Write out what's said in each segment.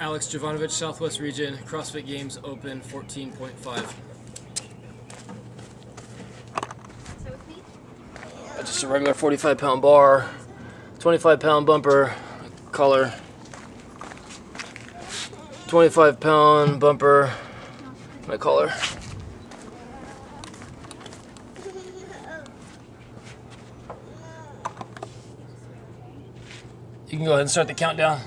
Alex Jovanovic, Southwest Region, CrossFit Games Open 14.5. Uh, just a regular 45 pound bar, 25 pound bumper, collar, 25 pound bumper, my collar. You can go ahead and start the countdown.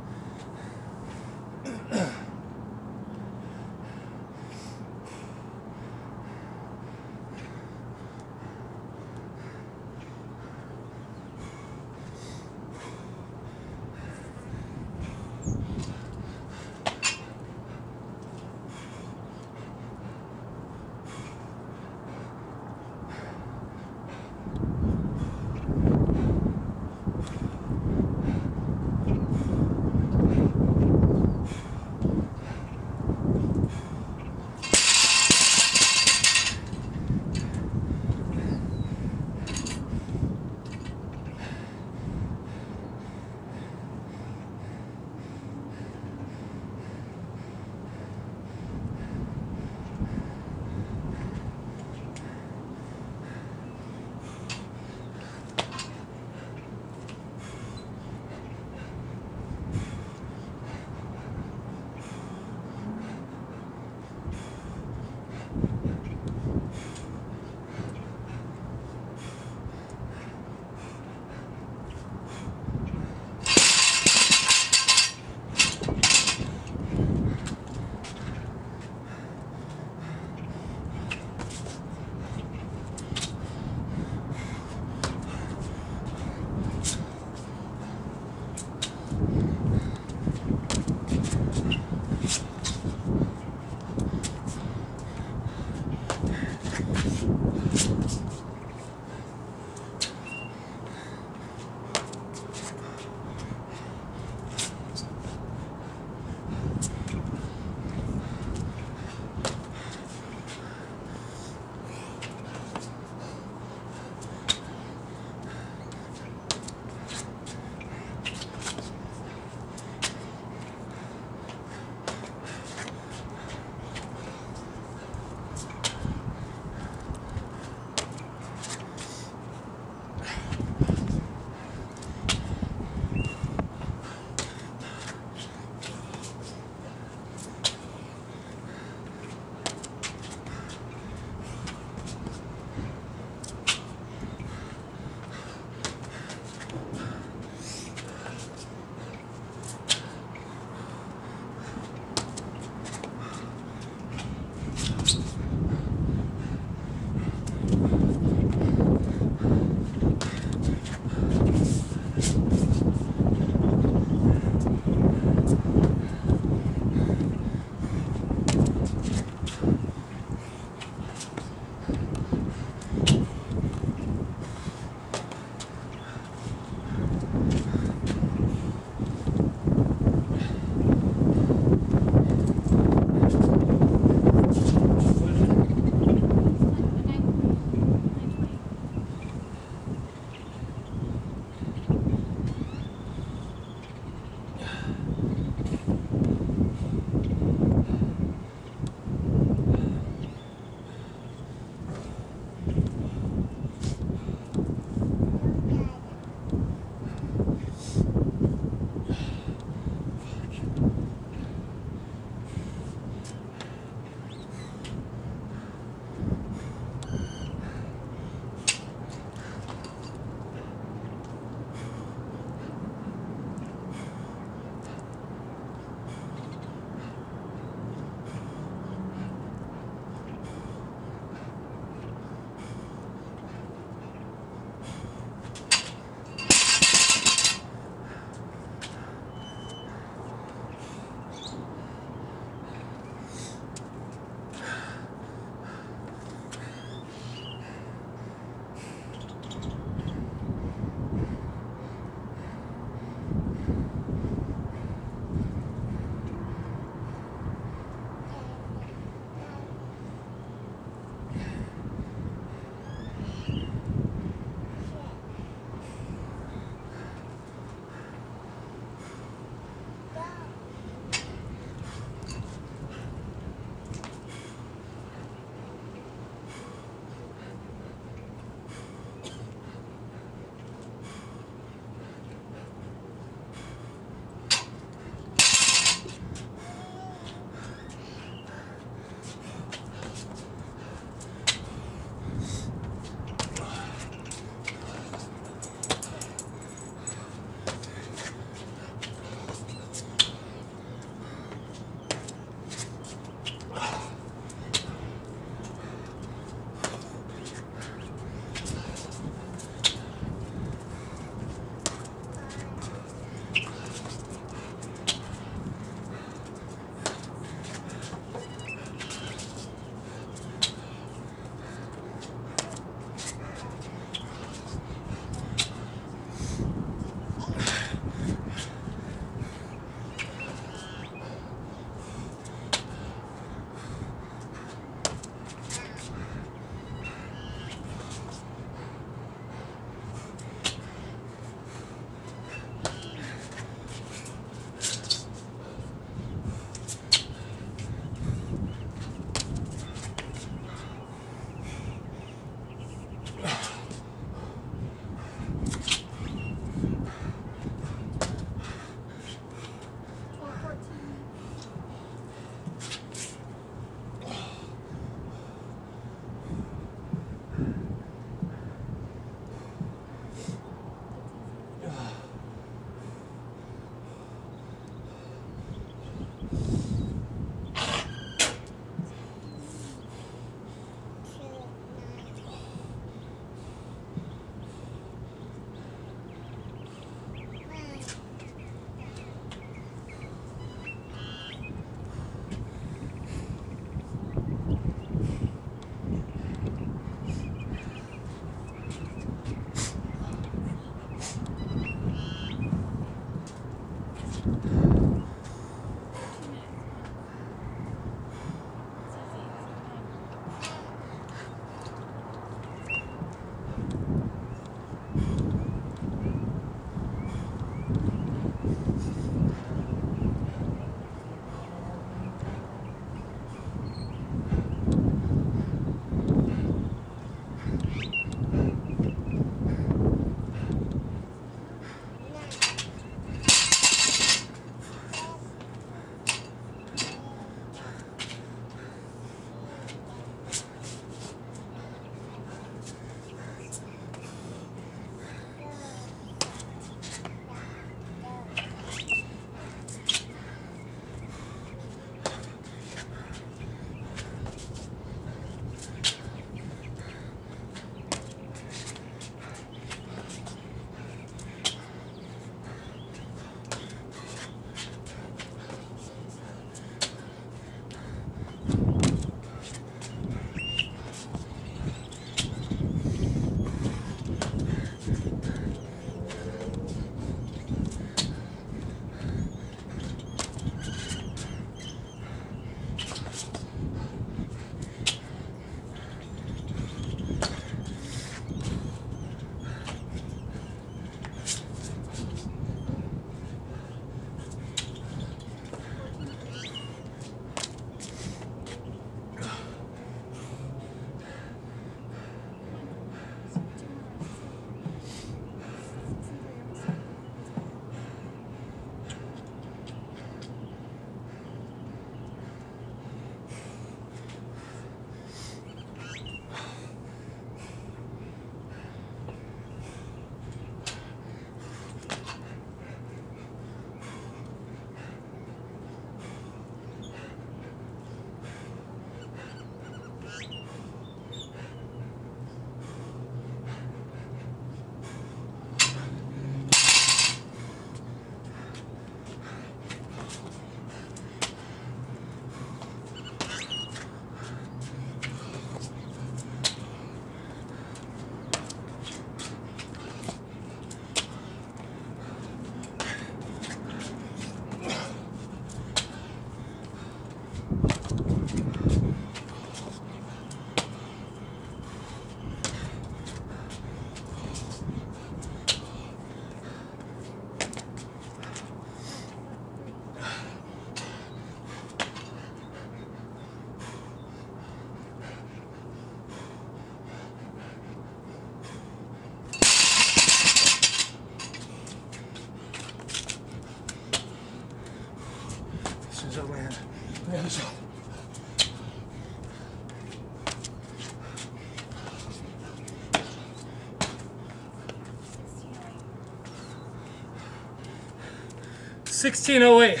1608.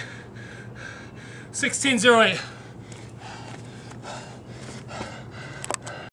1608.